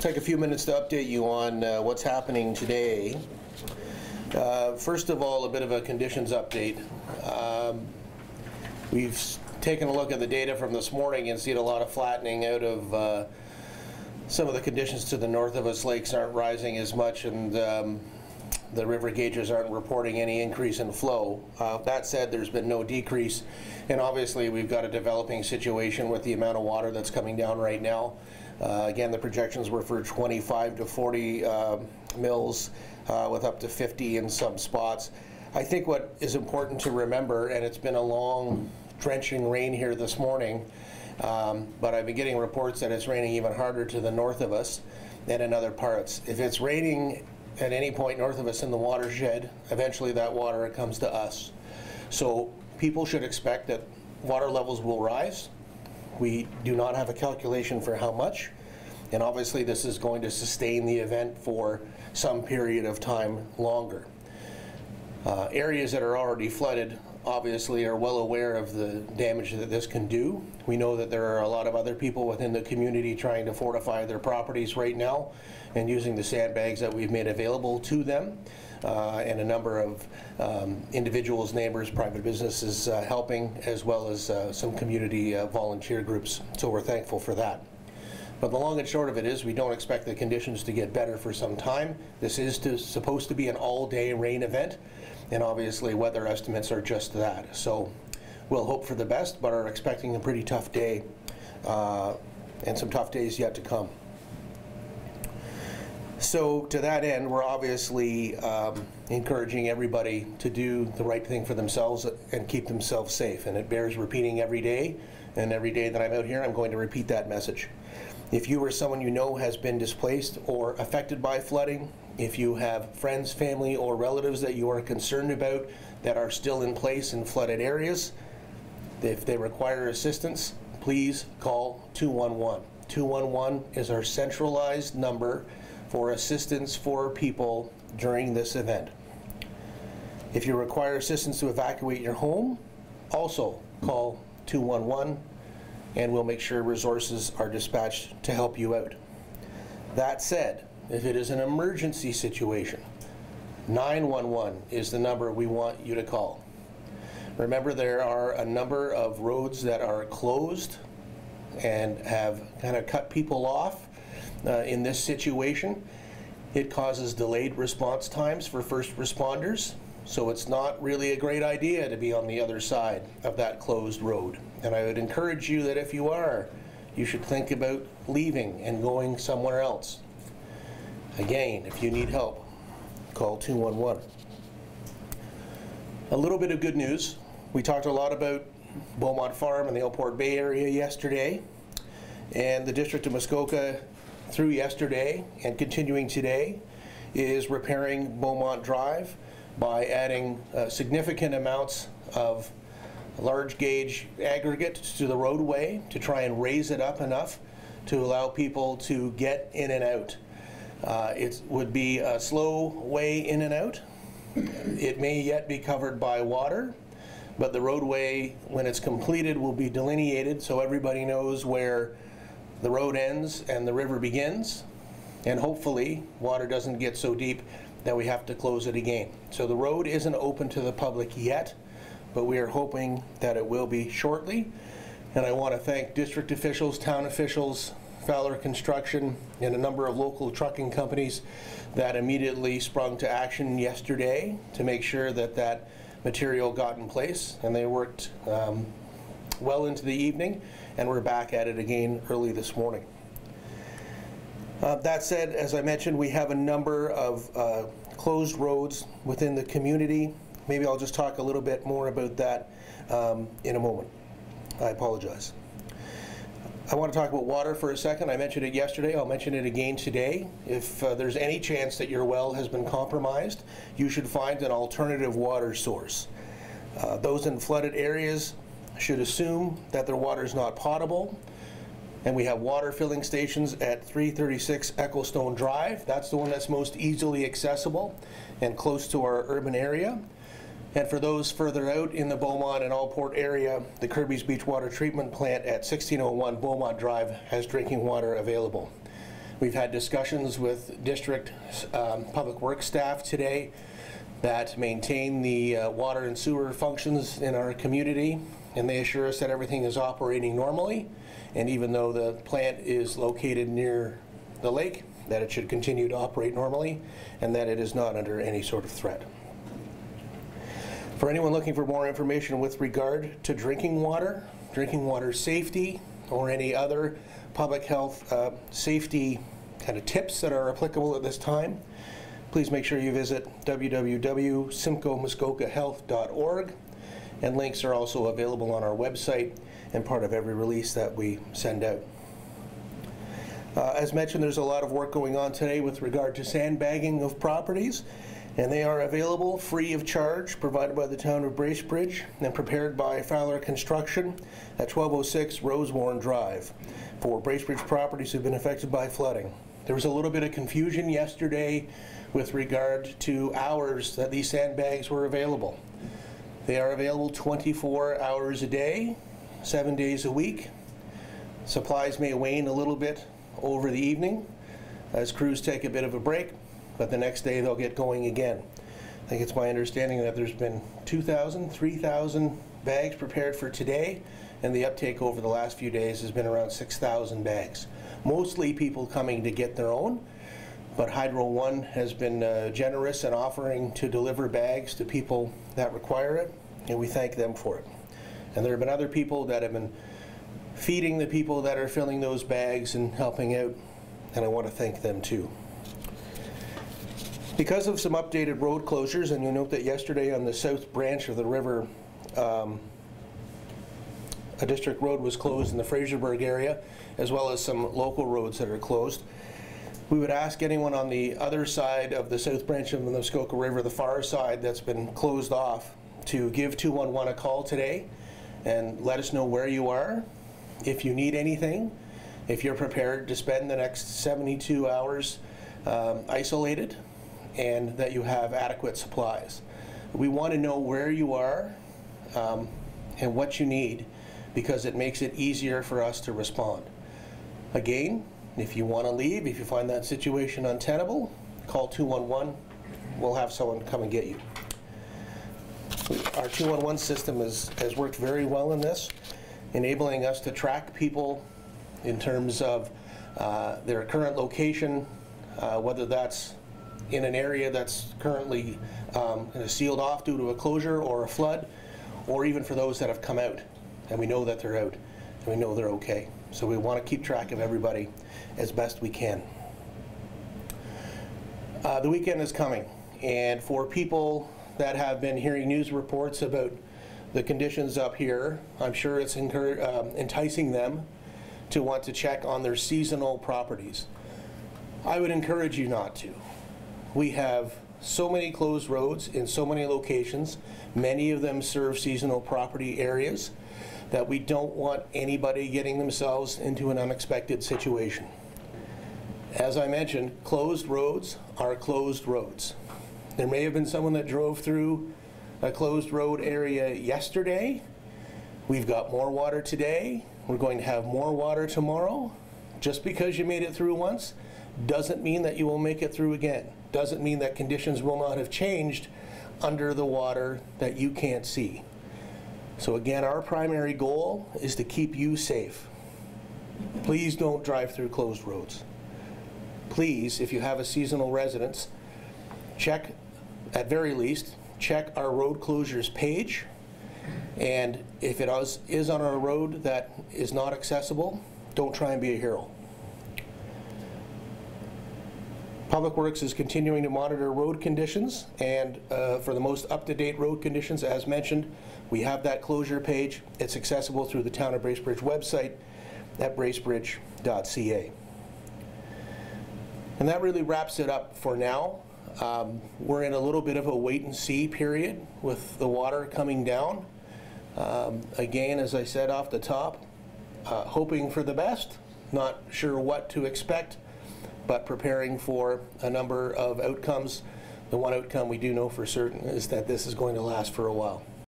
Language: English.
take a few minutes to update you on uh, what's happening today. Uh, First of all, a bit of a conditions update. Um, We've taken a look at the data from this morning and seen a lot of flattening out of uh, some of the conditions to the north of us. Lakes aren't rising as much and um, the river gauges aren't reporting any increase in flow. Uh, That said, there's been no decrease, and obviously, we've got a developing situation with the amount of water that's coming down right now. Uh, Again, the projections were for 25 to 40 uh, mils, uh, with up to 50 in some spots. I think what is important to remember, and it's been a long drenching rain here this morning, um, but I've been getting reports that it's raining even harder to the north of us than in other parts. If it's raining at any point north of us in the watershed, eventually that water comes to us. So people should expect that water levels will rise. We do not have a calculation for how much, and obviously this is going to sustain the event for some period of time longer. Uh, Areas that are already flooded obviously are well aware of the damage that this can do. We know that there are a lot of other people within the community trying to fortify their properties right now and using the sandbags that we've made available to them. Uh, And a number of um, individuals, neighbors, private businesses uh, helping, as well as uh, some community uh, volunteer groups. So we're thankful for that. But the long and short of it is, we don't expect the conditions to get better for some time. This is to, supposed to be an all-day rain event, and obviously weather estimates are just that. So we'll hope for the best, but are expecting a pretty tough day, uh, and some tough days yet to come. So to that end, we're obviously um, encouraging everybody to do the right thing for themselves and keep themselves safe. And it bears repeating every day. And every day that I'm out here, I'm going to repeat that message. If you or someone you know has been displaced or affected by flooding, if you have friends, family, or relatives that you are concerned about that are still in place in flooded areas, if they require assistance, please call 211. 211 is our centralized number for assistance for people during this event. If you require assistance to evacuate your home, also call 211 and we'll make sure resources are dispatched to help you out. That said, if it is an emergency situation, 911 is the number we want you to call. Remember, there are a number of roads that are closed and have kind of cut people off uh, in this situation. It causes delayed response times for first responders, so it's not really a great idea to be on the other side of that closed road. And I would encourage you that if you are, you should think about leaving and going somewhere else. Again, if you need help, call 211. A little bit of good news. We talked a lot about Beaumont Farm and the Alport Bay area yesterday. And the District of Muskoka, through yesterday and continuing today, is repairing Beaumont Drive by adding uh, significant amounts of large gauge aggregate to the roadway to try and raise it up enough to allow people to get in and out. Uh, It would be a slow way in and out. It may yet be covered by water, but the roadway, when it's completed, will be delineated so everybody knows where the road ends and the river begins. And hopefully, water doesn't get so deep that we have to close it again. So the road isn't open to the public yet, but we are hoping that it will be shortly. And I want to thank district officials, town officials, Fowler Construction, and a number of local trucking companies that immediately sprung to action yesterday to make sure that that material got in place. And they worked um, well into the evening, and we're back at it again early this morning. Uh, That said, as I mentioned, we have a number of uh, closed roads within the community. Maybe I'll just talk a little bit more about that um, in a moment. I apologize. I want to talk about water for a second. I mentioned it yesterday. I'll mention it again today. If uh, there's any chance that your well has been compromised, you should find an alternative water source. Uh, Those in flooded areas should assume that their water is not potable. And we have water filling stations at 336 Ecclestone Drive. That's the one that's most easily accessible and close to our urban area. And for those further out in the Beaumont and Alport area, the Kirby's Beach Water Treatment Plant at 1601 Beaumont Drive has drinking water available. We've had discussions with district um, public works staff today that maintain the uh, water and sewer functions in our community, and they assure us that everything is operating normally. And even though the plant is located near the lake, that it should continue to operate normally, and that it is not under any sort of threat. For anyone looking for more information with regard to drinking water, drinking water safety, or any other public health uh, safety kind of tips that are applicable at this time, please make sure you visit www.simcoemuskokahealth.org and links are also available on our website and part of every release that we send out. Uh, as mentioned, there's a lot of work going on today with regard to sandbagging of properties, and they are available free of charge, provided by the town of Bracebridge and prepared by Fowler Construction at 1206 Rosewarne Drive for Bracebridge properties have been affected by flooding. There was a little bit of confusion yesterday with regard to hours that these sandbags were available. They are available 24 hours a day, seven days a week. Supplies may wane a little bit over the evening as crews take a bit of a break, but the next day they'll get going again. I think it's my understanding that there's been 2,000, 3,000 bags prepared for today, and the uptake over the last few days has been around 6,000 bags. Mostly people coming to get their own, but Hydro One has been uh, generous in offering to deliver bags to people that require it, and we thank them for it. And there have been other people that have been feeding the people that are filling those bags and helping out, and I want to thank them too. Because of some updated road closures, and you'll note that yesterday on the south branch of the river, um, a district road was closed in the Fraserburg area, as well as some local roads that are closed. We would ask anyone on the other side of the south branch of the Muskoka River, the far side that's been closed off, to give 211 a call today and let us know where you are, if you need anything, if you're prepared to spend the next 72 hours um, isolated, and that you have adequate supplies. We want to know where you are um, and what you need because it makes it easier for us to respond. Again, if you want to leave, if you find that situation untenable, call 211. We'll have someone come and get you. Our 211 system has, has worked very well in this, enabling us to track people in terms of uh, their current location, uh, whether that's in an area that's currently um, sealed off due to a closure or a flood, or even for those that have come out and we know that they're out and we know they're okay. So we want to keep track of everybody as best we can. Uh, the weekend is coming, and for people that have been hearing news reports about the conditions up here, I'm sure it's um, enticing them to want to check on their seasonal properties. I would encourage you not to. We have so many closed roads in so many locations. Many of them serve seasonal property areas that we don't want anybody getting themselves into an unexpected situation. As I mentioned, closed roads are closed roads. There may have been someone that drove through a closed road area yesterday. We've got more water today. We're going to have more water tomorrow. Just because you made it through once doesn't mean that you will make it through again. Doesn't mean that conditions will not have changed under the water that you can't see. So again, our primary goal is to keep you safe. Please don't drive through closed roads. Please, if you have a seasonal residence, check, at very least, check our road closures page. And if it is, on a road that is not accessible, don't try and be a hero. Public Works is continuing to monitor road conditions, and uh, for the most up-to-date road conditions, as mentioned, we have that closure page. It's accessible through the Town of Bracebridge website at bracebridge.ca. And that really wraps it up for now. Um, we're in a little bit of a wait and see period with the water coming down. Um, again, as I said off the top, uh, hoping for the best, not sure what to expect, but preparing for a number of outcomes. The one outcome we do know for certain is that this is going to last for a while.